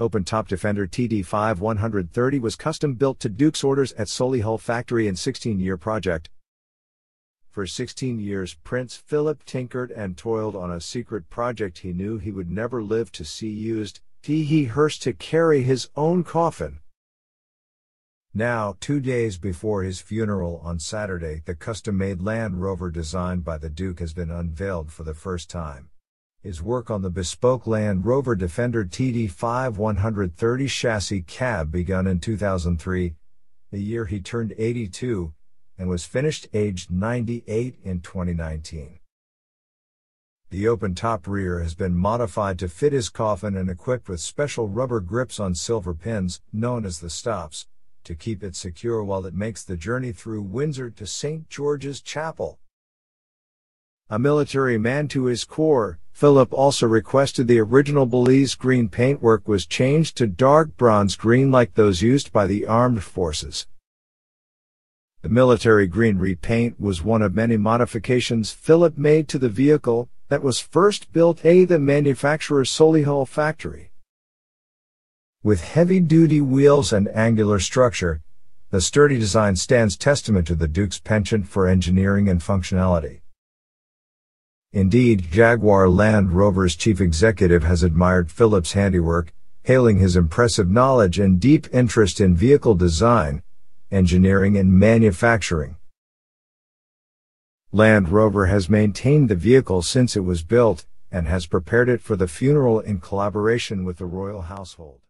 Open-top Defender TD5 130 was custom built to Duke's orders at Solihull factory in 16-year project. For 16 years Prince Philip tinkered and toiled on a secret project he knew he would never live to see used, he hearse to carry his own coffin. Now, two days before his funeral on Saturday, the custom-made Land Rover designed by the Duke has been unveiled for the first time. His work on the bespoke Land Rover Defender TD5 130 chassis cab begun in 2003, the year he turned 82, and was finished aged 98 in 2019. The open top rear has been modified to fit his coffin and equipped with special rubber grips on silver pins, known as the stops, to keep it secure while it makes the journey through Windsor to St. George's Chapel. A military man to his core, Philip also requested the original Belize green paintwork was changed to dark bronze green like those used by the armed forces. The military green repaint was one of many modifications Philip made to the vehicle that was first built at the manufacturer's Solihull factory. With heavy-duty wheels and angular structure, the sturdy design stands testament to the Duke's penchant for engineering and functionality. Indeed, Jaguar Land Rover's chief executive has admired Philip's handiwork, hailing his impressive knowledge and deep interest in vehicle design, engineering and manufacturing. Land Rover has maintained the vehicle since it was built, and has prepared it for the funeral in collaboration with the royal household.